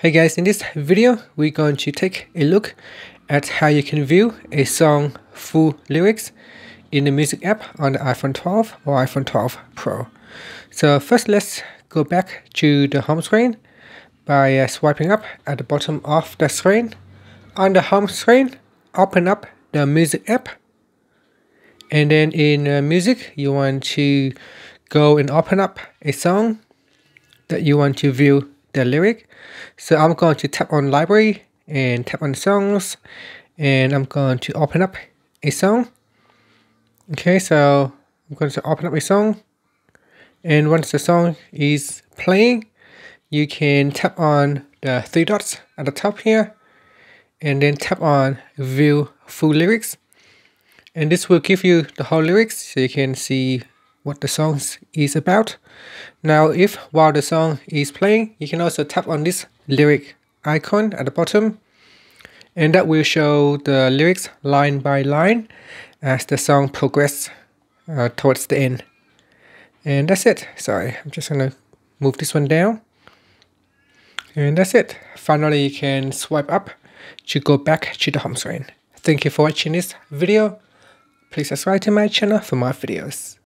Hey guys, in this video, we're going to take a look at how you can view a song full lyrics in the music app on the iPhone 12 or iPhone 12 Pro. So first let's go back to the home screen by uh, swiping up at the bottom of the screen. On the home screen, open up the music app. And then in uh, music, you want to go and open up a song that you want to view the lyric. So I'm going to tap on library and tap on songs and I'm going to open up a song. Okay, so I'm going to open up a song and once the song is playing, you can tap on the three dots at the top here and then tap on view full lyrics and this will give you the whole lyrics so you can see what the song is about. Now if while the song is playing, you can also tap on this lyric icon at the bottom and that will show the lyrics line by line as the song progresses uh, towards the end. And that's it. Sorry, I'm just gonna move this one down. And that's it. Finally, you can swipe up to go back to the home screen. Thank you for watching this video. Please subscribe to my channel for more videos.